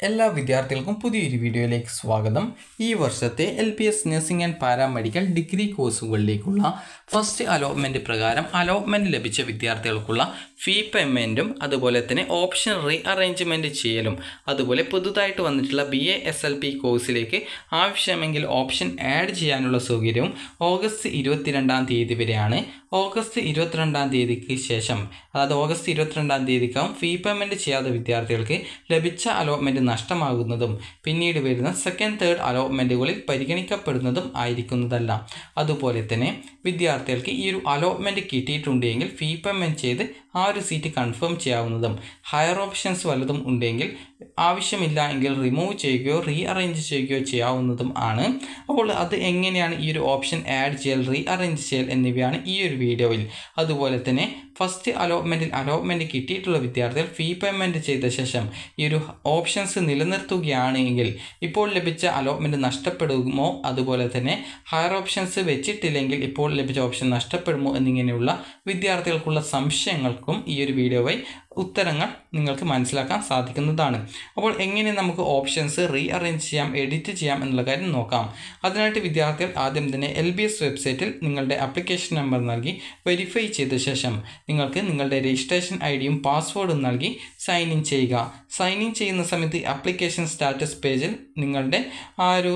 എല്ലാ വിദ്യാർത്ഥികൾക്കും പുതിയൊരു വീഡിയോയിലേക്ക് സ്വാഗതം. ഈ വർഷത്തെ L B S nursing and paramedical degree കോഴ്സുകളിലേക്കുള്ള first allotment പ്രകാരം അലോട്ട്മെന്റ് ലഭിച്ച വിദ്യാർത്ഥികൾക്കുള്ള ഫീ പേയ്മെന്റും അതുപോലെ തന്നെ ഓപ്ഷൻ റീ അറേഞ്ച്മെന്റ് ചെയ്യലും അതുപോലെ പുതുതായിട്ട് വന്നിട്ടുള്ള B A S L P കോഴ്സിലേക്ക് ആവശ്യമെങ്കിൽ ഓപ്ഷൻ ആഡ് ചെയ്യാനുള്ള സൗകര്യവും ഓഗസ്റ്റ് ഇരുപത്തിരണ്ടാം തീയതി വരെയാണ്. ഓഗസ്റ്റ് ഇരുപത്തിരണ്ടാം തീയതിക്ക് ശേഷം അതായത് ഓഗസ്റ്റ് ഇരുപത്തിരണ്ടാം തീയതിക്കാവും ഫീ പേയ്മെന്റ് ചെയ്യാത്ത വിദ്യാർത്ഥികൾക്ക് ലഭിച്ച അലോട്ട്മെന്റ് നഷ്ടമാകുന്നതും പിന്നീട് വരുന്ന സെക്കൻഡ് തേർഡ് അലോട്ട്മെന്റുകളിൽ പരിഗണിക്കപ്പെടുന്നതും ആയിരിക്കുന്നതല്ല. അതുപോലെ തന്നെ വിദ്യാർത്ഥികൾക്ക് ഈ ഒരു അലോട്ട്മെന്റ് കിട്ടിയിട്ടുണ്ടെങ്കിൽ ഫീ പേയ്മെന്റ് ചെയ്ത് ആ ഒരു സീറ്റ് കൺഫേം ചെയ്യാവുന്നതും ഹയർ ഓപ്ഷൻസ് വല്ലതും ഉണ്ടെങ്കിൽ ആവശ്യമില്ല എങ്കിൽ റിമൂവ് ചെയ്യുകയോ റീ അറേഞ്ച് ചെയ്യുകയോ ചെയ്യാവുന്നതും ആണ്. അപ്പോൾ അത് എങ്ങനെയാണ് ഈ ഒരു ഓപ്ഷൻ ആഡ് ചെയ്യൽ റീ അറേഞ്ച് ചെയ്യൽ എന്നിവയാണ് ഈ ഒരു വീഡിയോയിൽ. അതുപോലെ തന്നെ ഫസ്റ്റ് അലോട്ട്മെന്റിൽ അലോട്ട്മെന്റ് കിട്ടിയിട്ടുള്ള വിദ്യാർത്ഥികൾ ഫീ പേയ്മെന്റ് ചെയ്ത ശേഷം ഈ ഒരു ഓപ്ഷൻസ് നിലനിർത്തുകയാണെങ്കിൽ ഇപ്പോൾ ലഭിച്ച അലോട്ട്മെന്റ് നഷ്ടപ്പെടുമോ? അതുപോലെ തന്നെ ഹയർ ഓപ്ഷൻസ് വെച്ചിട്ടില്ലെങ്കിൽ ഇപ്പോൾ ലഭിച്ച ഓപ്ഷൻ നഷ്ടപ്പെടുമോ? എന്നിങ്ങനെയുള്ള വിദ്യാർത്ഥികൾക്കുള്ള സംശയങ്ങൾക്കും ഈ ഒരു വീഡിയോ വഴി ഉത്തരങ്ങൾ നിങ്ങൾക്ക് മനസ്സിലാക്കാൻ സാധിക്കുന്നതാണ്. അപ്പോൾ എങ്ങനെ നമുക്ക് ഓപ്ഷൻസ് റീ അറേഞ്ച് ചെയ്യാം എഡിറ്റ് ചെയ്യാം എന്നുള്ള കാര്യം നോക്കാം. അതിനായിട്ട് വിദ്യാർത്ഥികൾ ആദ്യം തന്നെ എൽ ബി എസ് വെബ്സൈറ്റിൽ നിങ്ങളുടെ അപ്ലിക്കേഷൻ നമ്പർ നൽകി വെരിഫൈ ചെയ്ത ശേഷം നിങ്ങൾക്ക് നിങ്ങളുടെ രജിസ്ട്രേഷൻ ഐ ഡിയും പാസ്വേഡും നൽകി സൈൻ ഇൻ ചെയ്യുക. സൈൻ ഇൻ ചെയ്യുന്ന സമയത്ത് അപ്ലിക്കേഷൻ സ്റ്റാറ്റസ് പേജിൽ നിങ്ങളുടെ ആ ഒരു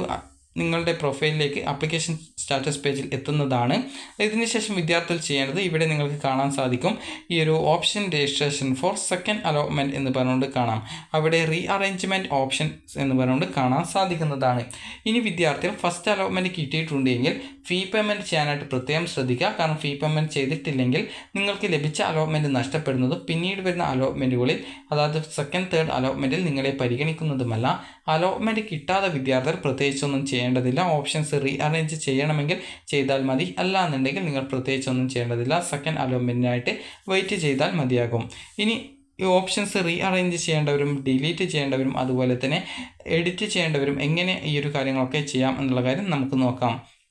നിങ്ങളുടെ പ്രൊഫൈലിലേക്ക് ആപ്ലിക്കേഷൻ സ്റ്റാറ്റസ് പേജിൽ എത്തുന്നതാണ്. ഇതിനുശേഷം വിദ്യാർത്ഥികൾ ചെയ്യേണ്ടത് ഇവിടെ നിങ്ങൾക്ക് കാണാൻ സാധിക്കും. ഈ ഒരു option registration for second allotment എന്ന് പറഞ്ഞുകൊണ്ട് കാണാം. അവിടെ റീ അറേഞ്ച്മെന്റ് ഓപ്ഷൻ എന്ന് പറഞ്ഞുകൊണ്ട് കാണാൻ സാധിക്കുന്നതാണ്. ഇനി വിദ്യാർത്ഥികൾ ഫസ്റ്റ് അലോട്ട്മെന്റ് കിട്ടിയിട്ടുണ്ടെങ്കിൽ ഫീ പേയ്മെന്റ് ചെയ്യാനായിട്ട് പ്രത്യേകം ശ്രദ്ധിക്കുക. കാരണം ഫീ പേയ്മെന്റ് ചെയ്തിട്ടില്ലെങ്കിൽ നിങ്ങൾക്ക് ലഭിച്ച അലോട്ട്മെന്റ് നഷ്ടപ്പെടുന്നതും പിന്നീട് വരുന്ന അലോട്ട്മെന്റുകളിൽ അതായത് സെക്കൻഡ് തേർഡ് അലോട്ട്മെന്റിൽ നിങ്ങളെ പരിഗണിക്കുന്നതുമല്ല. അലോട്ട്മെന്റ് കിട്ടാതെ വിദ്യാർത്ഥികൾ പ്രത്യേകിച്ചൊന്നും ചെയ്യേണ്ടതില്ല. ഓപ്ഷൻസ് റീ അറേഞ്ച് ചെയ്യണമെങ്കിൽ ചെയ്താൽ മതി. അല്ല എന്നുണ്ടെങ്കിൽ നിങ്ങൾ പ്രത്യേകിച്ചൊന്നും ചെയ്യേണ്ടതില്ല. സെക്കൻഡ് അലോട്ട്മെന്റിനായിട്ട് വെയിറ്റ് ചെയ്താൽ മതിയാകും. ഇനി ഈ ഓപ്ഷൻസ് റീ അറേഞ്ച് ചെയ്യേണ്ടവരും ഡിലീറ്റ് ചെയ്യേണ്ടവരും അതുപോലെ തന്നെ എഡിറ്റ് ചെയ്യേണ്ടവരും എങ്ങനെ ഈ ഒരു കാര്യങ്ങളൊക്കെ ചെയ്യാം എന്നുള്ള കാര്യം നമുക്ക് നോക്കാം.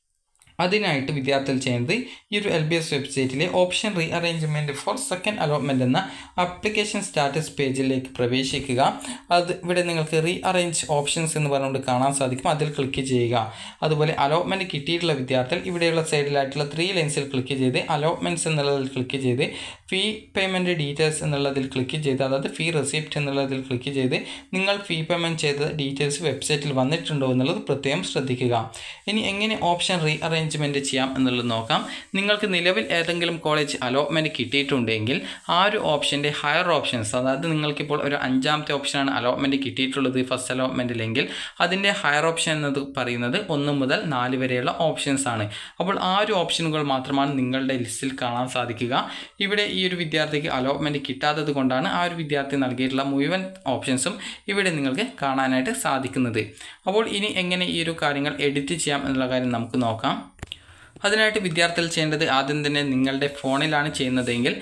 അതിനായിട്ട് വിദ്യാർത്ഥികൾ ചെയ്യുന്നത് ഈ ഒരു L B S വെബ്സൈറ്റിലെ option rearrangement for second allotment എന്ന അപ്ലിക്കേഷൻ സ്റ്റാറ്റസ് പേജിലേക്ക് പ്രവേശിക്കുക. അത് ഇവിടെ നിങ്ങൾക്ക് റീ അറേഞ്ച് ഓപ്ഷൻസ് എന്ന് പറഞ്ഞുകൊണ്ട് കാണാൻ സാധിക്കും. അതിൽ ക്ലിക്ക് ചെയ്യുക. അതുപോലെ അലോട്ട്മെന്റ് കിട്ടിയിട്ടുള്ള വിദ്യാർത്ഥികൾ ഇവിടെയുള്ള സൈഡിലായിട്ടുള്ള ത്രീ ലൈൻസിൽ ക്ലിക്ക് ചെയ്ത് അലോട്ട്മെന്റ്സ് എന്നുള്ളതിൽ ക്ലിക്ക് ചെയ്ത് ഫീ പേയ്മെന്റ് ഡീറ്റെയിൽസ് എന്നുള്ളതിൽ ക്ലിക്ക് ചെയ്ത് അതായത് ഫീ റെസിപ്റ്റ് എന്നുള്ളതിൽ ക്ലിക്ക് ചെയ്ത് നിങ്ങൾ ഫീ പേയ്മെന്റ് ചെയ്ത ഡീറ്റെയിൽസ് വെബ്സൈറ്റിൽ വന്നിട്ടുണ്ടോ എന്നുള്ളത് പ്രത്യേകം ശ്രദ്ധിക്കുക. ഇനി എങ്ങനെ ഓപ്ഷൻ റീ അറേഞ്ച്മെന്റ് ചെയ്യാം എന്നുള്ളത് നോക്കാം. നിങ്ങൾക്ക് നിലവിൽ ഏതെങ്കിലും കോളേജ് അലോട്ട്മെന്റ് കിട്ടിയിട്ടുണ്ടെങ്കിൽ ആ ഒരു ഓപ്ഷന്റെ ഹയർ ഓപ്ഷൻസ് അതായത് നിങ്ങൾക്കിപ്പോൾ ഒരു അഞ്ചാമത്തെ ഓപ്ഷനാണ് അലോട്ട്മെന്റ് കിട്ടിയിട്ടുള്ളത് ഫസ്റ്റ് അലോട്ട്മെന്റിലെങ്കിൽ അതിന്റെ ഹയർ ഓപ്ഷൻ എന്ന് പറയുന്നത് ഒന്ന് മുതൽ നാല് വരെയുള്ള ഓപ്ഷൻസ് ആണ്. അപ്പോൾ ആ ഒരു ഓപ്ഷനുകൾ മാത്രമാണ് നിങ്ങളുടെ ലിസ്റ്റിൽ കാണാൻ സാധിക്കുക. ഇവിടെ ഈ ഒരു വിദ്യാർത്ഥിക്ക് അലോട്ട്മെന്റ് കിട്ടാത്തത് കൊണ്ടാണ് ആ ഒരു വിദ്യാർത്ഥി നൽകിയിട്ടുള്ള മുഴുവൻ ഓപ്ഷൻസും ഇവിടെ നിങ്ങൾക്ക് കാണാനായിട്ട് സാധിക്കുന്നത്. അപ്പോൾ ഇനി എങ്ങനെ ഈ ഒരു കാര്യങ്ങൾ എഡിറ്റ് ചെയ്യാം എന്നുള്ള കാര്യം നമുക്ക് നോക്കാം. അതിനായിട്ട് വിദ്യാർത്ഥികൾ ചെയ്യേണ്ടത് ആദ്യം തന്നെ നിങ്ങളുടെ ഫോണിലാണ് ചെയ്യുന്നതെങ്കിൽ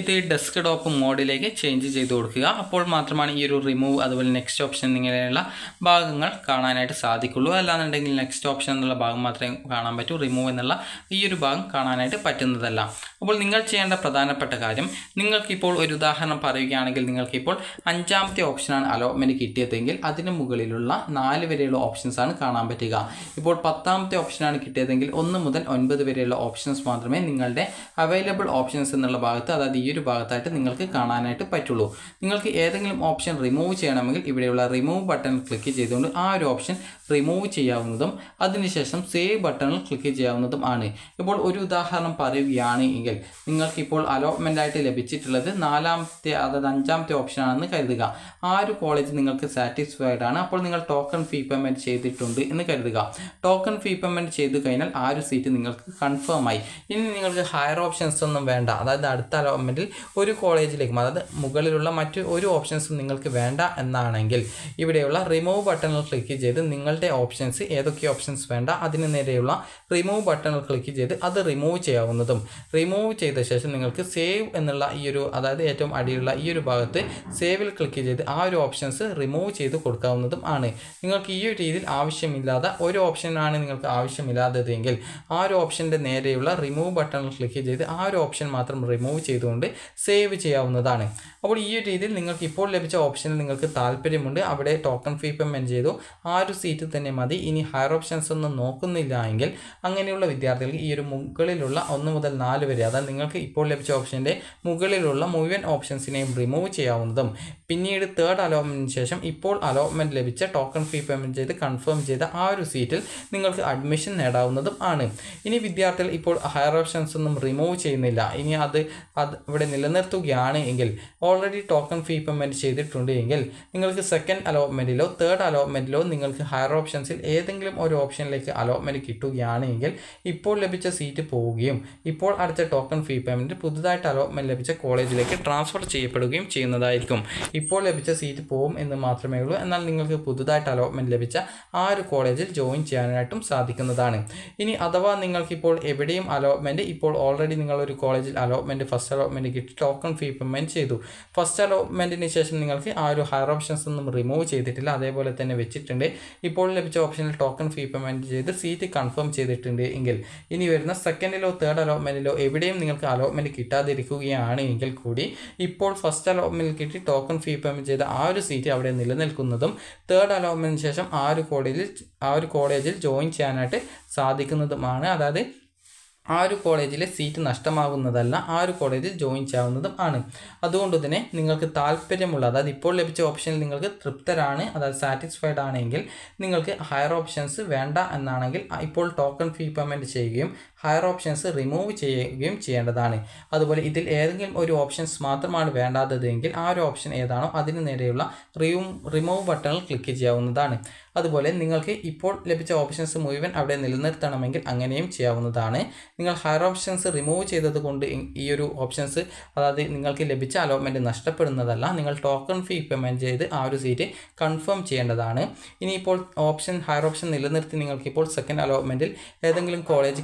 ഇത് ഡെസ്ക് ടോപ്പ് മോഡിലേക്ക് ചേഞ്ച് ചെയ്ത് കൊടുക്കുക. അപ്പോൾ മാത്രമാണ് ഈ ഒരു റിമൂവ് അതുപോലെ നെക്സ്റ്റ് ഓപ്ഷൻ ഇങ്ങനെയുള്ള ഭാഗങ്ങൾ കാണാനായിട്ട് സാധിക്കുള്ളൂ. അല്ലാന്നുണ്ടെങ്കിൽ നെക്സ്റ്റ് ഓപ്ഷൻ എന്നുള്ള ഭാഗം മാത്രമേ കാണാൻ പറ്റൂ. റിമൂവ് എന്നുള്ള ഈ ഒരു ഭാഗം കാണാനായിട്ട് പറ്റുന്നതല്ല. അപ്പോൾ നിങ്ങൾ ചെയ്യേണ്ട പ്രധാനപ്പെട്ട കാര്യം നിങ്ങൾക്കിപ്പോൾ ഒരു ഉദാഹരണം പറയുകയാണെങ്കിൽ നിങ്ങൾക്കിപ്പോൾ അഞ്ചാമത്തെ ഓപ്ഷനാണ് അലോട്ട്മെന്റ് കിട്ടിയതെങ്കിൽ അതിന് മുകളിലുള്ള നാല് വരെയുള്ള ഓപ്ഷൻസ് ആണ് കാണാൻ പറ്റുക. ഇപ്പോൾ പത്താമത്തെ ഓപ്ഷനാണ് കിട്ടിയതെങ്കിൽ ഒന്ന് മുതൽ ഒൻപത് വരെയുള്ള ഓപ്ഷൻസ് മാത്രമേ നിങ്ങളുടെ അവൈലബിൾ ഓപ്ഷൻസ് എന്നുള്ള ഭാഗത്ത് അതായത് ഈ ഒരു ഭാഗത്തായിട്ട് നിങ്ങൾക്ക് കാണാനായിട്ട് പറ്റുള്ളൂ. നിങ്ങൾക്ക് ഏതെങ്കിലും ഓപ്ഷൻ റിമൂവ് ചെയ്യണമെങ്കിൽ ഇവിടെയുള്ള റിമൂവ് ബട്ടൺ ക്ലിക്ക് ചെയ്തുകൊണ്ട് ആ ഒരു ഓപ്ഷൻ റിമൂവ് ചെയ്യാവുന്നതും അതിനുശേഷം സേവ് ബട്ടണിൽ ക്ലിക്ക് ചെയ്യാവുന്നതും ആണ്. ഇപ്പോൾ ഒരു ഉദാഹരണം പറയുകയാണ് എങ്കിൽ നിങ്ങൾക്കിപ്പോൾ അലോട്ട്മെന്റ് ആയിട്ട് ലഭിച്ചിട്ടുള്ളത് നാലാമത്തെ അതായത് അഞ്ചാമത്തെ ഓപ്ഷനാണെന്ന് കരുതുക. ആ ഒരു കോളേജ് നിങ്ങൾക്ക് സാറ്റിസ്ഫൈഡ് ആണ്. അപ്പോൾ നിങ്ങൾ ടോക്കൺ ഫീ പേയ്മെന്റ് ചെയ്തിട്ടുണ്ട് എന്ന് കരുതുക. ടോക്കൺ ഫീ പേയ്മെന്റ് ചെയ്ത് കഴിഞ്ഞാൽ ആ ഒരു സീറ്റ് നിങ്ങൾക്ക് കൺഫേം ആയി. ഇനി നിങ്ങൾക്ക് ഹയർ ഓപ്ഷൻസ് ഒന്നും വേണ്ട. അതായത് അടുത്ത അലോട്ട്മെന്റിൽ ഒരു കോളേജിലേക്കും അതായത് മുകളിലുള്ള മറ്റു ഒരു ഓപ്ഷൻസും നിങ്ങൾക്ക് വേണ്ട എന്നാണെങ്കിൽ ഇവിടെയുള്ള റിമൂവ് ബട്ടണിൽ ക്ലിക്ക് ചെയ്ത് നിങ്ങളുടെ ഓപ്ഷൻസ് ഏതൊക്കെ ഓപ്ഷൻസ് വേണ്ട അതിന് നേരെയുള്ള റിമൂവ് ബട്ടണിൽ ക്ലിക്ക് ചെയ്ത് അത് റിമൂവ് ചെയ്യാവുന്നതും. റിമൂവ് ചെയ്ത ശേഷം നിങ്ങൾക്ക് സേവ് എന്നുള്ള ഈ ഒരു അതായത് ഏറ്റവും അടിയിലുള്ള ഈ ഒരു ഭാഗത്ത് സേവിൽ ക്ലിക്ക് ചെയ്ത് ആ ഒരു ഓപ്ഷൻസ് റിമൂവ് ചെയ്ത് കൊടുക്കാവുന്നതും ആണ്. നിങ്ങൾക്ക് ഈ ഒരു രീതിയിൽ ആവശ്യമില്ലാതെ ഒരു ഓപ്ഷനാണ് നിങ്ങൾക്ക് ആവശ്യമില്ലാത്തതെങ്കിൽ ആ ഒരു ഓപ്ഷന്റെ നേരെയുള്ള റിമൂവ് ബട്ടൺ ക്ലിക്ക് ചെയ്ത് ആ ഒരു ഓപ്ഷൻ മാത്രം റിമൂവ് ചെയ്തുകൊണ്ട് സേവ് ചെയ്യാവുന്നതാണ്. അപ്പോൾ ഈ ഒരു രീതിയിൽ നിങ്ങൾക്ക് ഇപ്പോൾ ലഭിച്ച ഓപ്ഷനിൽ നിങ്ങൾക്ക് താല്പര്യമുണ്ട്. അവിടെ ടോക്കൺ ഫീ പേയ്മെന്റ് ചെയ്തു. ആ ഒരു സീറ്റ് തന്നെ മതി. ഇനി ഹയർ ഓപ്ഷൻസ് ഒന്നും നോക്കുന്നില്ല എങ്കിൽ അങ്ങനെയുള്ള വിദ്യാർത്ഥികൾക്ക് ഈ ഒരു മുകളിലുള്ള ഒന്ന് മുതൽ നാല് വരെ അതായത് നിങ്ങൾക്ക് ഇപ്പോൾ ലഭിച്ച ഓപ്ഷന്റെ മുകളിലുള്ള മുഴുവൻ ഓപ്ഷൻസിനെയും റിമൂവ് ചെയ്യാവുന്നതും. പിന്നീട് തേർഡ് അലോട്ട്മെന്റിന് ശേഷം ഇപ്പോൾ അലോട്ട്മെന്റ് ലഭിച്ച ടോക്കൺ ഫീ പേയ്മെന്റ് ചെയ്ത് കൺഫേം ചെയ്ത ആ ഒരു സീറ്റിൽ നിങ്ങൾക്ക് അഡ്മിഷൻ നേടാവുന്നതും ആണ്. ഇനി വിദ്യാർത്ഥികൾ ഇപ്പോൾ ഹയർ ഓപ്ഷൻസ് ഒന്നും റിമൂവ് ചെയ്യുന്നില്ല. ഇനി അത് അത് ഇവിടെ നിലനിർത്തുകയാണ് എങ്കിൽ ഓൾറെഡി ടോക്കൺ ഫീ പേയ്മെന്റ് ചെയ്തിട്ടുണ്ട് എങ്കിൽ നിങ്ങൾക്ക് സെക്കൻഡ് അലോട്ട്മെന്റിലോ തേർഡ് അലോട്ട്മെന്റിലോ നിങ്ങൾക്ക് ഹയർ ഓപ്ഷൻസിൽ ഏതെങ്കിലും ഒരു ഓപ്ഷനിലേക്ക് അലോട്ട്മെന്റ് കിട്ടുകയാണ് എങ്കിൽ ഇപ്പോൾ ലഭിച്ച സീറ്റ് പോവുകയും ഇപ്പോൾ അടുത്ത ടോക്കൺ ഫീ പേയ്മെന്റ് പുതുതായിട്ട് അലോട്ട്മെന്റ് ലഭിച്ച കോളേജിലേക്ക് ട്രാൻസ്ഫർ ചെയ്യപ്പെടുകയും ചെയ്യുന്നതായിരിക്കും. ഇപ്പോൾ ലഭിച്ച സീറ്റ് പോവും എന്ന് മാത്രമേ ഉള്ളൂ. എന്നാൽ നിങ്ങൾക്ക് പുതുതായിട്ട് അലോട്ട്മെന്റ് ലഭിച്ച ആ ഒരു കോളേജിൽ ജോയിൻ ചെയ്യാനായിട്ടും സാധിക്കുന്നതാണ്. ഇനി അഥവാ നിങ്ങൾക്കിപ്പോൾ എവിടെയും അലോട്ട്മെന്റ് ഇപ്പോൾ ഓൾറെഡി നിങ്ങളൊരു കോളേജിൽ അലോട്ട്മെന്റ് ഫസ്റ്റ് അലോട്ട്മെന്റ് കിട്ടി ടോക്കൺ ഫീ പേയ്മെന്റ് ചെയ്തു. ഫസ്റ്റ് അലോട്ട്മെന്റിന് ശേഷം നിങ്ങൾക്ക് ആ ഒരു ഹയർ ഓപ്ഷൻസ് ഒന്നും റിമൂവ് ചെയ്തിട്ടില്ല. അതേപോലെ തന്നെ വെച്ചിട്ടുണ്ട്. ഇപ്പോൾ ലഭിച്ച ഓപ്ഷനിൽ ടോക്കൺ ഫീ പേയ്മെന്റ് ചെയ്ത് സീറ്റ് കൺഫേം ചെയ്തിട്ടുണ്ട് എങ്കിൽ. ഇനി വരുന്ന സെക്കൻഡിലോ തേർഡ് അലോട്ട്മെന്റിലോ എവിടെയും നിങ്ങൾക്ക് അലോട്ട്മെന്റ് കിട്ടാതിരിക്കുകയാണ് എങ്കിൽ കൂടി ഇപ്പോൾ ഫസ്റ്റ് അലോട്ട്മെന്റ് കിട്ടി ടോക്കൺ ഫീ പേയ്മെന്റ് ചെയ്ത ആ ഒരു സീറ്റ് അവിടെ നിലനിൽക്കുന്നതും തേർഡ് അലോട്ട്മെന്റിന് ശേഷം ആ ഒരു കോളേജിൽ ആ ഒരു കോളേജിൽ ജോയിൻ ചെയ്യാനായിട്ട് സാധിക്കുന്നതുമാണ്. അതായത് ആ ഒരു കോളേജിലെ സീറ്റ് നഷ്ടമാകുന്നതല്ല ആ ഒരു കോളേജിൽ ജോയിൻ ചെയ്യാവുന്നതും ആണ്. അതുകൊണ്ട് തന്നെ നിങ്ങൾക്ക് താല്പര്യമുള്ള അതായത് ഇപ്പോൾ ലഭിച്ച ഓപ്ഷനിൽ നിങ്ങൾക്ക് തൃപ്തരാണ് അതായത് സാറ്റിസ്ഫൈഡ് ആണെങ്കിൽ നിങ്ങൾക്ക് ഹയർ ഓപ്ഷൻസ് വേണ്ട എന്നാണെങ്കിൽ ഇപ്പോൾ ടോക്കൺ ഫീ പേയ്മെന്റ് ചെയ്യുകയും ഹയർ ഓപ്ഷൻസ് റിമൂവ് ചെയ്യുകയും ചെയ്യേണ്ടതാണ്. അതുപോലെ ഇതിൽ ഏതെങ്കിലും ഒരു ഓപ്ഷൻസ് മാത്രമാണ് വേണ്ടാത്തതെങ്കിൽ ആ ഒരു ഓപ്ഷൻ ഏതാണോ അതിന് നേരെയുള്ള റിമൂവ് റിമൂവ് ബട്ടണിൽ ക്ലിക്ക് ചെയ്യാവുന്നതാണ്. അതുപോലെ നിങ്ങൾക്ക് ഇപ്പോൾ ലഭിച്ച ഓപ്ഷൻസ് മുഴുവൻ അവിടെ നിലനിർത്തണമെങ്കിൽ അങ്ങനെയും ചെയ്യാവുന്നതാണ്. നിങ്ങൾ ഹയർ ഓപ്ഷൻസ് റിമൂവ് ചെയ്തതുകൊണ്ട് ഈ ഒരു ഓപ്ഷൻസ് അതായത് നിങ്ങൾക്ക് ലഭിച്ച അലോട്ട്മെന്റ് നഷ്ടപ്പെടുന്നതല്ല. നിങ്ങൾ ടോക്കൺ ഫീ പേയ്മെന്റ് ചെയ്ത് ആ ഒരു സീറ്റ് കൺഫേം ചെയ്യേണ്ടതാണ്. ഇനിയിപ്പോൾ ഓപ്ഷൻ ഹയർ ഓപ്ഷൻ നിലനിർത്തി നിങ്ങൾക്കിപ്പോൾ സെക്കൻഡ് അലോട്ട്മെന്റിൽ ഏതെങ്കിലും കോളേജ്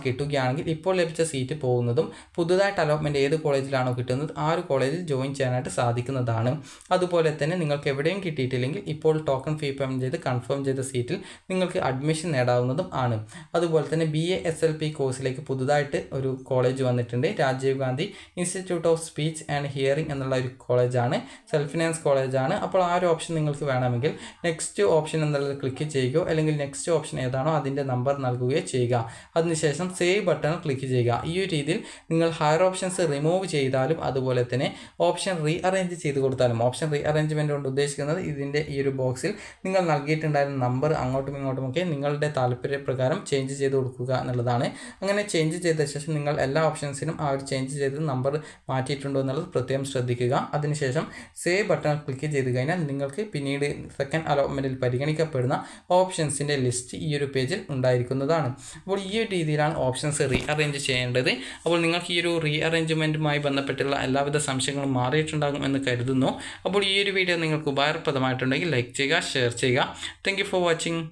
കിട്ടുകയാണെങ്കിൽ ഇപ്പോൾ ലഭിച്ച സീറ്റ് പോകുന്നതും പുതുതായിട്ട് അലോട്ട്മെന്റ് ഏത് കോളേജിലാണോ കിട്ടുന്നത് ആ ഒരു കോളേജിൽ ജോയിൻ ചെയ്യാനായിട്ട് സാധിക്കുന്നതാണ്. അതുപോലെ തന്നെ നിങ്ങൾക്ക് എവിടെയും കിട്ടിയിട്ടില്ലെങ്കിൽ ഇപ്പോൾ ടോക്കൺ ഫീ പേയ്മെന്റ് ചെയ്ത് കൺഫേം ചെയ്ത സീറ്റിൽ നിങ്ങൾക്ക് അഡ്മിഷൻ നേടാവുന്നതും ആണ്. അതുപോലെ തന്നെ B A S L P കോഴ്സിലേക്ക് പുതുതായിട്ട് ഒരു കോളേജ് വന്നിട്ടുണ്ട്. Rajiv Gandhi institute of speech and hearing എന്നുള്ള ഒരു കോളേജാണ് സെൽഫ് ഫിനാൻസ് കോളേജാണ് അപ്പോൾ ആ ഒരു ഓപ്ഷൻ നിങ്ങൾക്ക് വേണമെങ്കിൽ നെക്സ്റ്റ് ഓപ്ഷൻ എന്നുള്ളത് ക്ലിക്ക് ചെയ്യുകയോ അല്ലെങ്കിൽ നെക്സ്റ്റ് ഓപ്ഷൻ ഏതാണോ അതിന്റെ നമ്പർ നൽകുകയോ ചെയ്യുക. അതിനുശേഷം സേവ് ബട്ടൺ ക്ലിക്ക് ചെയ്യുക. ഈ ഒരു രീതിയിൽ നിങ്ങൾ ഹയർ ഓപ്ഷൻസ് റിമൂവ് ചെയ്താലും അതുപോലെ തന്നെ ഓപ്ഷൻ റീ അറേഞ്ച് ചെയ്ത് കൊടുത്താലും ഓപ്ഷൻ റീ അറേഞ്ച്മെന്റ് കൊണ്ട് ഉദ്ദേശിക്കുന്നത് ഇതിന്റെ ഈ ഒരു ബോക്സിൽ നിങ്ങൾ നൽകിയിട്ടുണ്ടായിരുന്ന നമ്പർ അങ്ങോട്ടും ഇങ്ങോട്ടും ഒക്കെ നിങ്ങളുടെ താല്പര്യപ്രകാരം ചേഞ്ച് ചെയ്ത് കൊടുക്കുക എന്നുള്ളതാണ്. അങ്ങനെ ചേഞ്ച് ചെയ്ത ശേഷം നിങ്ങൾ എല്ലാ ഓപ്ഷൻസിനും ആ ഒരു ചേഞ്ച് ചെയ്ത് നമ്പർ മാറ്റിയിട്ടുണ്ടോ എന്നുള്ളത് പ്രത്യേകം ശ്രദ്ധിക്കുക. അതിനുശേഷം സേവ് ബട്ടൺ ക്ലിക്ക് ചെയ്ത് കഴിഞ്ഞാൽ നിങ്ങൾക്ക് പിന്നീട് സെക്കൻഡ് അലോട്ട്മെന്റിൽ പരിഗണിക്കപ്പെടുന്ന ഓപ്ഷൻസിന്റെ ലിസ്റ്റ് ഈ ഒരു പേജിൽ ഉണ്ടായിരിക്കുന്നതാണ്. അപ്പോൾ ഈ ഒരു രീതിയിലാണ് ഓപ്ഷൻസ് റീ അറേഞ്ച് ചെയ്യേണ്ടത്. അപ്പോൾ നിങ്ങൾക്ക് ഈ ഒരു റീ അറേഞ്ച്മെന്റുമായി ബന്ധപ്പെട്ടുള്ള എല്ലാവിധ സംശയങ്ങളും മാറിയിട്ടുണ്ടാകും എന്ന് കരുതുന്നു. അപ്പോൾ ഈ ഒരു വീഡിയോ നിങ്ങൾക്ക് ഉപകാരപ്രദമായിട്ടുണ്ടെങ്കിൽ ലൈക്ക് ചെയ്യുക ഷെയർ ചെയ്യുക. Thank for watching